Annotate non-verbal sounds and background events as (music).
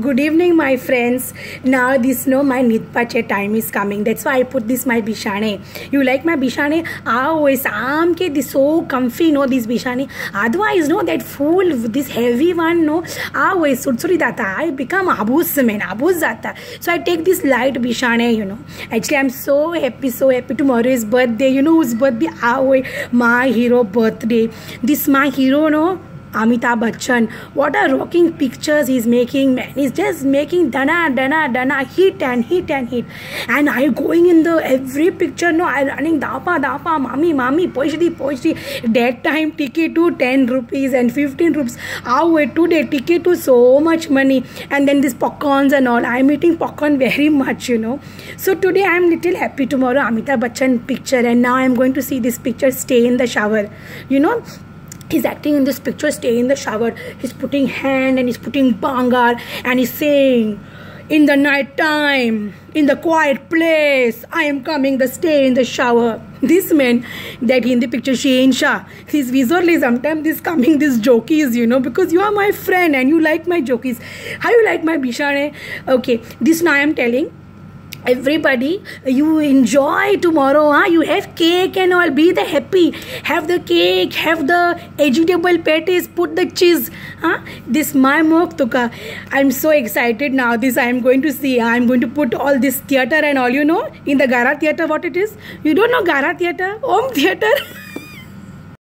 Good evening, my friends. Now this no my nitpache time is coming. That's why I put this my bishane. You like my bishane? Always am ke this so comfy no this bishane. Otherwise no that full this heavy one no always sudsuri data. I become abus man abus data. So I take this light bishane. You know. Actually I'm so happy so happy. Tomorrow is birthday. You know whose birthday? Always my hero birthday. This my hero no Amitabh Bachchan. What a rocking pictures he's making, man. He's just making dana, dana, dana, hit and hit and hit. And I going in the every picture, no, I running dapa, dapa, mami, mami, poishdi, poishdi. That time ticket to 10 rupees and 15 rupees. Wait today ticket to so much money. And then this popcorns and all. I'm eating popcorn very much, you know. So today I'm little happy tomorrow Amitabh Bachchan picture and now I'm going to see this picture stay in the shower. You know, he's acting in this picture stay in the shower. He's putting hand and he's putting bangar and he's saying in the night time in the quiet place i am coming the stay in the shower. This man that in the picture Shane Shah he's visually sometimes this coming this jokies you know because you are my friend and you like my jokies how you like my bishane okay this now i am telling everybody you enjoy tomorrow huh? you have cake and all. Be the happy. Have the cake have the vegetable patties put the cheese huh? this my moktuka i'm so excited now. This i'm going to see. I'm going to put all this theater and all you know in the gara theater what it is? You don't know gara theater? Home theater (laughs)